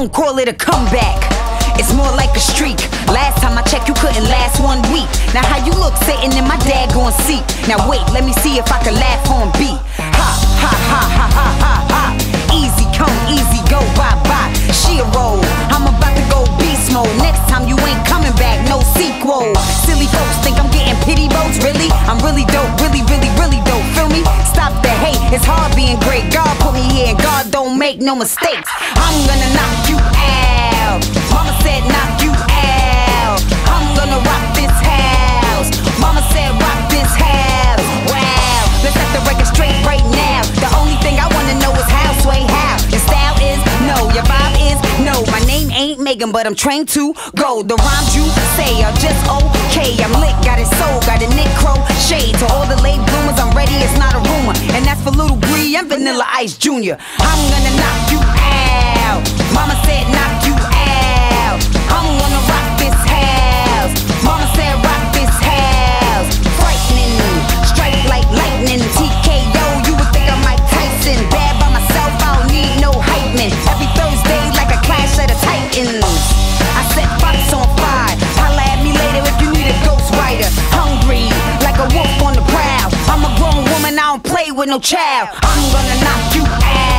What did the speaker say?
don't call it a comeback. It's more like a streak. Last time I checked, you couldn't last one week. Now how you look sitting in my daggone seat? Now wait, let me see if I can laugh on beat. Ha ha ha ha ha ha ha. Easy come, easy go, bye bye. She a roll. I'm about to go beast mode. Next time you ain't coming back, no sequel. Silly folks make no mistakes. I'm gonna knock you out. Mama said knock you out. I'm gonna rock this house. Mama said rock this house. Wow. Let's set the record straight right now. The only thing I wanna know is how, sway how. Your style is no, your vibe is no. My name ain't Megan, but I'm trained to go. The rhymes you say are just okay. I'm lit, got it soul, got a Nick Crow and Vanilla Ice Jr. I'm gonna knock I don't play with no child. I'm gonna knock you out.